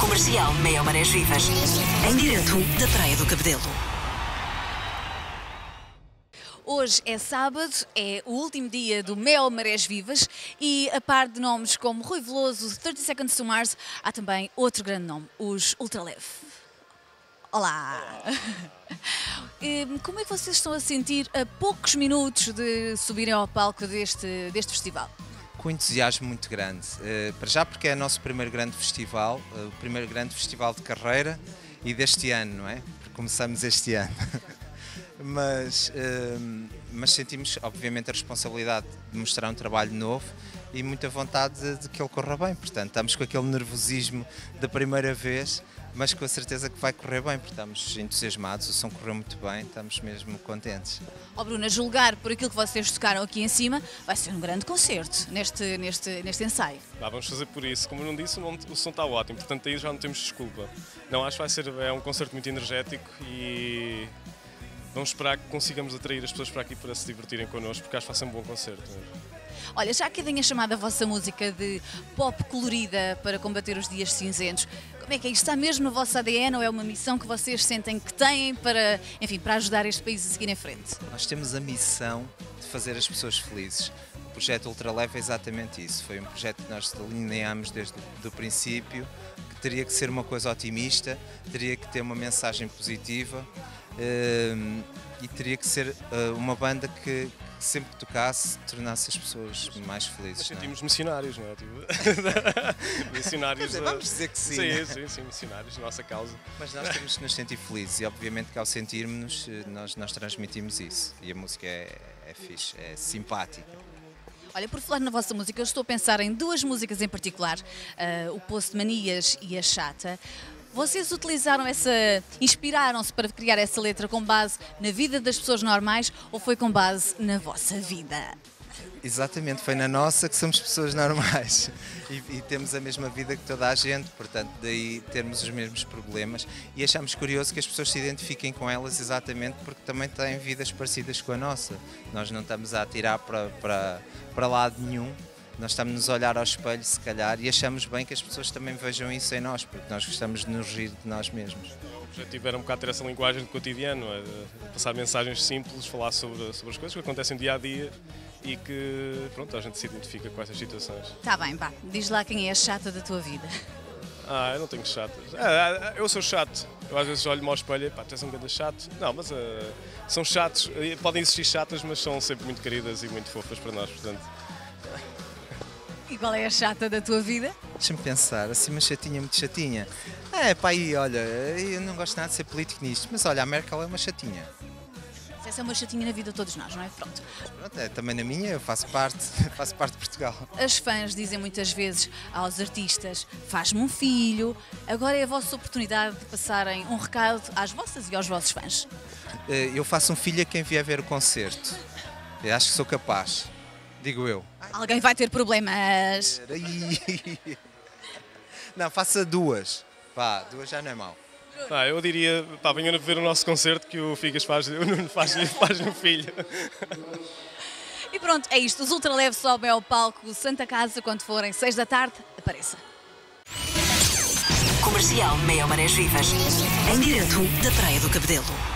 Comercial Meia Marés Vivas. Em direto da Praia do Cabedelo. Hoje é sábado, é o último dia do Mel Marés Vivas e a par de nomes como Rui Veloso, 30 Seconds to Mars, há também outro grande nome, os Ultraleve. Olá! Hum, Como é que vocês estão a sentir a poucos minutos de subirem ao palco deste, deste festival? Com entusiasmo muito grande. Eh, para já porque é o nosso primeiro grande festival, eh, o primeiro grande festival de carreira e deste ano, não é? Porque começamos este ano. mas, eh, mas sentimos, obviamente, a responsabilidade de mostrar um trabalho novo e muita vontade de, de que ele corra bem. Portanto, estamos com aquele nervosismo da primeira vez, mas com a certeza que vai correr bem, porque estamos entusiasmados, o som correu muito bem, estamos mesmo contentes. Ó Bruna, julgar por aquilo que vocês tocaram aqui em cima, vai ser um grande concerto neste, neste, neste ensaio. Vamos fazer por isso. Como eu não disse, o som está ótimo, portanto aí já não temos desculpa. Não, acho que vai ser é um concerto muito energético e vamos esperar que consigamos atrair as pessoas para aqui para se divertirem connosco, porque acho que vai ser um bom concerto. Olha, já que tenha chamado a vossa música de pop colorida para combater os dias cinzentos, como é que é isto? Está mesmo no vosso ADN ou é uma missão que vocês sentem que têm para, enfim, para ajudar este país a seguir em frente? Nós temos a missão de fazer as pessoas felizes. O projeto Ultraleve é exatamente isso. Foi um projeto que nós delineamos desde o princípio, que teria que ser uma coisa otimista, teria que ter uma mensagem positiva hum, e teria que ser uh, uma banda que, que sempre que tocasse tornasse as pessoas mais felizes. Mas não é? sentimos missionários, não é? Tipo, missionários. Dizer, vamos dizer que sim, Sim, né? sim, sim, missionários nossa causa. Mas nós temos que nos sentir felizes e obviamente que ao sentirmos eh, nós, nós transmitimos isso. E a música é, é fixe, é simpática. Olha, por falar na vossa música, eu estou a pensar em duas músicas em particular, ah, o Poço de Manias e a Chata. Vocês utilizaram essa, inspiraram-se para criar essa letra com base na vida das pessoas normais ou foi com base na vossa vida? Exatamente, foi na nossa que somos pessoas normais e, e temos a mesma vida que toda a gente, portanto, daí termos os mesmos problemas e achamos curioso que as pessoas se identifiquem com elas exatamente porque também têm vidas parecidas com a nossa. Nós não estamos a atirar para, para, para lado nenhum, nós estamos a olhar ao espelho, se calhar, e achamos bem que as pessoas também vejam isso em nós, porque nós gostamos de nos rir de nós mesmos. O objetivo era um bocado ter essa linguagem do cotidiano, é passar mensagens simples, falar sobre, sobre as coisas que acontecem dia a dia e que pronto, a gente se identifica com essas situações. Tá bem, vá, diz lá quem é a chata da tua vida. Ah, eu não tenho chatas. Ah, ah, eu sou chato. Eu às vezes olho-me ao espelho e pá, tu és um grande chato. Não, mas ah, são chatos. Podem existir chatas, mas são sempre muito queridas e muito fofas para nós, portanto. E qual é a chata da tua vida? Deixa-me pensar, assim uma chatinha, muito chatinha. É, pá, aí, olha, eu não gosto nada de ser político nisto, mas olha, a Merkel é uma chatinha. Essa é uma chatinha na vida de todos nós, não é? Pronto. Pronto, é também na minha, eu faço parte, faço parte de Portugal. As fãs dizem muitas vezes aos artistas: faz-me um filho. Agora é a vossa oportunidade de passarem um recado às vossas e aos vossos fãs. Eh, Eu faço um filho a quem vier ver o concerto. Eu acho que sou capaz, digo eu. Alguém vai ter problemas. Não, faça duas. Vá, duas já não é mau. Ah, eu diria, pá, venham ver o nosso concerto que o Figas faz, o Nuno faz, faz no filho. E pronto, é isto. Os ultraleves sobem ao palco Santa Casa quando forem seis da tarde. Apareça. Comercial Meia Marés Vivas. Em direto da Praia do Cabedelo.